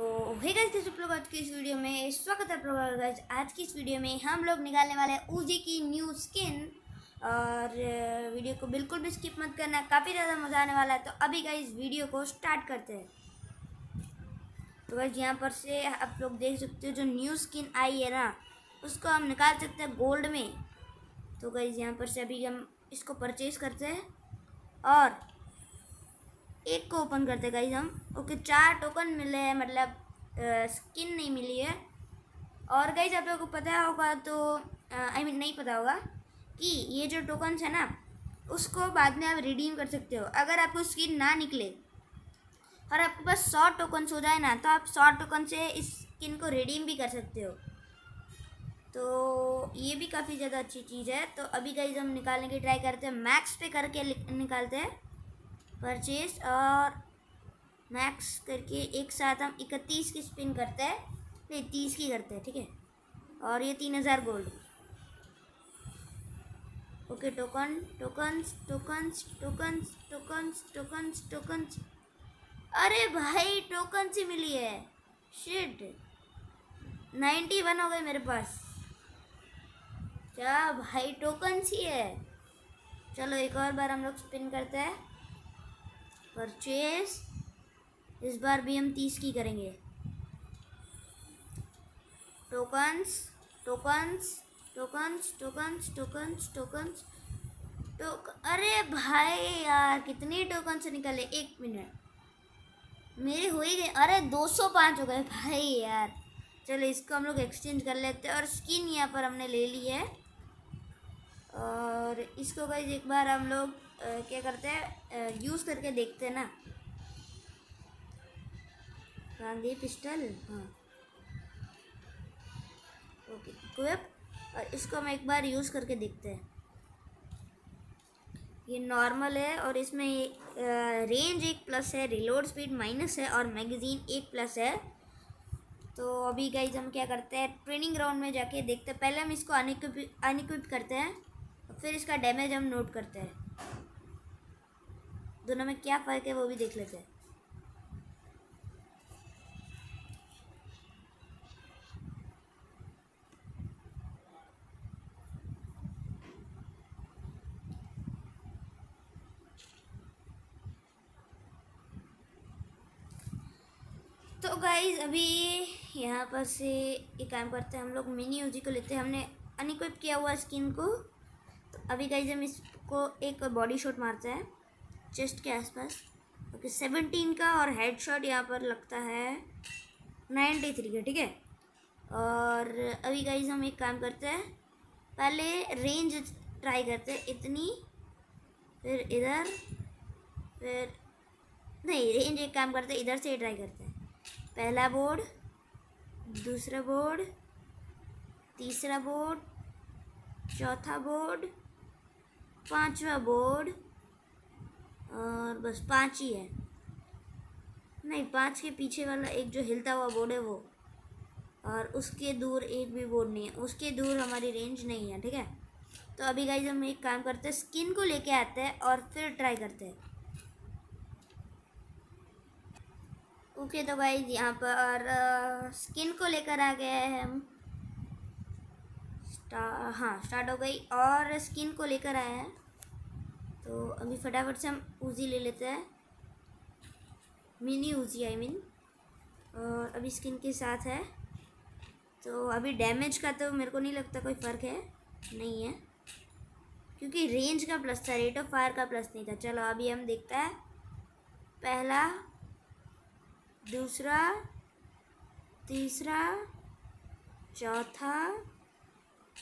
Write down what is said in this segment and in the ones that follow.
तो hey guys कैसे लोग आज की इस वीडियो में स्वागत है प्रभाव गाइस आज की इस वीडियो में हम लोग निकालने वाले हैं ऊजी की न्यू स्किन और वीडियो को बिल्कुल भी स्किप मत करना, काफ़ी ज़्यादा मज़ा आने वाला है। तो अभी गाइस वीडियो को स्टार्ट करते हैं। तो गाइस यहाँ पर से आप लोग देख सकते हो जो न्यू स्किन आई है ना, उसको हम निकाल सकते हैं गोल्ड में। तो गाइस यहाँ पर से अभी हम इसको परचेज करते हैं। और एक को ओपन करते गाइज़ हम। ओके चार टोकन मिले हैं मतलब स्किन नहीं मिली है। और गाइज़ आप लोगों को पता होगा तो आई मीन नहीं पता होगा कि ये जो टोकन्स है ना, उसको बाद में आप रिडीम कर सकते हो। अगर आपको स्किन ना निकले और आपके पास सौ टोकन्स हो जाए ना तो आप सौ टोकन से इस स्किन को रिडीम भी कर सकते हो। तो ये भी काफ़ी ज़्यादा अच्छी चीज़ है। तो अभी गाइज़ हम निकालने की ट्राई करते हैं। मैक्स पे करके निकालते हैं। परचेज और मैक्स करके एक साथ हम इकतीस की स्पिन करते हैं। नहीं, तीस की करते हैं, ठीक है? और ये तीन हज़ार gold okay token tokens tokens tokens tokens tokens tokens अरे भाई टोकन ही मिली है। शिट नाइन्टी वन हो गए मेरे पास। क्या भाई टोकन ही है। चलो एक और बार हम लोग स्पिन करते हैं। परचेज इस बार भी हम तीस की करेंगे। Tokens tokens tokens tokens tokens tokens, टोक, अरे भाई यार, कितने टोकन से निकले, एक मिनट। मेरे हो ही गए, अरे दो सौ पाँच हो गए, भाई यार। चलो, इसको हम लोग एक्सचेंज कर लेते हैं और स्किन यहाँ पर हमने ले ली है। और इसको भाई एक बार हम लोग क्या करते हैं यूज़ करके देखते हैं ना। गांधी पिस्टल हाँ। ओके क्विप और इसको हम एक बार यूज़ करके देखते हैं। ये नॉर्मल है और इसमें रेंज एक प्लस है रिलोड स्पीड माइनस है और मैगज़ीन एक प्लस है। तो अभी गाइज़ हम क्या करते हैं ट्रेनिंग ग्राउंड में जाके देखते हैं। पहले हम इसको अनइक्विप अनइक्विप करते हैं। फिर इसका डैमेज हम नोट करते हैं। दोनों में क्या फ़र्क है वो भी देख लेते हैं। तो गाइज़ अभी यहाँ पर से एक काम करते हैं, हम लोग मिनी यूजी को लेते हैं। हमने अनइक्विप किया हुआ स्किन को। तो अभी गाइज़ हम इसको एक बॉडी शॉट मारते हैं चेस्ट के आसपास। ओके सेवनटीन का और हेड शॉट यहाँ पर लगता है नाइन्टी थ्री का, ठीक है? और अभी गाइज़ हम एक काम करते हैं, पहले रेंज ट्राई करते हैं, इतनी, फिर इधर, फिर, नहीं रेंज एक काम करते हैं, इधर से ट्राई करते हैं। पहला बोर्ड दूसरा बोर्ड तीसरा बोर्ड चौथा बोर्ड, पांचवा बोर्ड, और बस पाँच ही है। नहीं, पाँच के पीछे वाला एक जो हिलता हुआ बोर्ड है वो, और उसके दूर एक भी बोर्ड नहीं है। उसके दूर हमारी रेंज नहीं है, ठीक है? तो अभी गाइज़ हम एक काम करते हैं स्किन को लेके आते हैं और फिर ट्राई करते हैं। ओके तो गाइज़ यहाँ पर स्किन को लेकर आ गए हैं हम। हाँ स्टार्ट हो गई और स्किन को लेकर आया है। तो अभी फटाफट से हम ऊजी ले लेते हैं। मिनी ऊजी आई मीन और अभी स्किन के साथ है। तो अभी डैमेज का तो मेरे को नहीं लगता कोई फ़र्क है। नहीं है। क्योंकि रेंज का प्लस था रेट ऑफ़ फायर का प्लस नहीं था। चलो, अभी हम देखते हैं। पहला, दूसरा, तीसरा, चौथा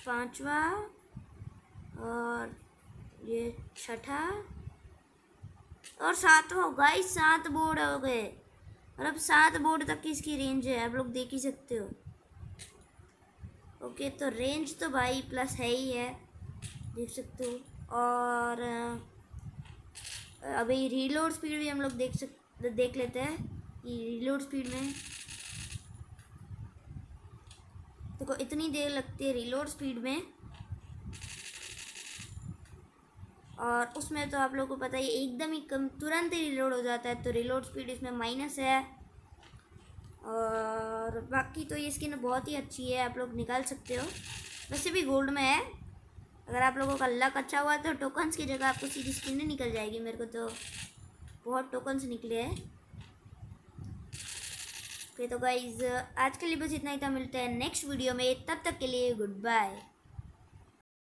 पांचवा और ये छठा और सातवा गाइस सात बोर्ड हो गए। और अब सात बोर्ड तक की इसकी रेंज है, आप लोग देख ही सकते हो। ओके तो रेंज तो भाई प्लस है ही है, देख सकते हो। और, अभी रीलोड स्पीड भी हम लोग देख सक, देख लेते हैं कि रीलोड स्पीड में देखो, इतनी देर लगती है रिलोड स्पीड में। और उसमें तो आप लोगों को पता ही एकदम ही कम, तुरंत ही रिलोड हो जाता है। तो रिलोड स्पीड इसमें माइनस है। और बाकी तो ये स्किन बहुत ही अच्छी है, आप लोग निकाल सकते हो। वैसे भी गोल्ड में है। अगर आप लोगों का लक अच्छा हुआ तो टोकन्स की जगह आपको सीधी स्किन निकल जाएगी। मेरे को तो बहुत टोकन्स निकले हैं। ओके तो गाइज़ आज के लिए बस इतना ही था। मिलते हैं नेक्स्ट वीडियो में। तब तक के लिए गुड बाय